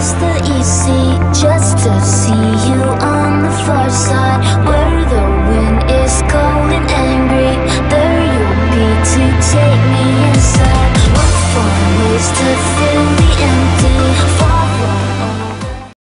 across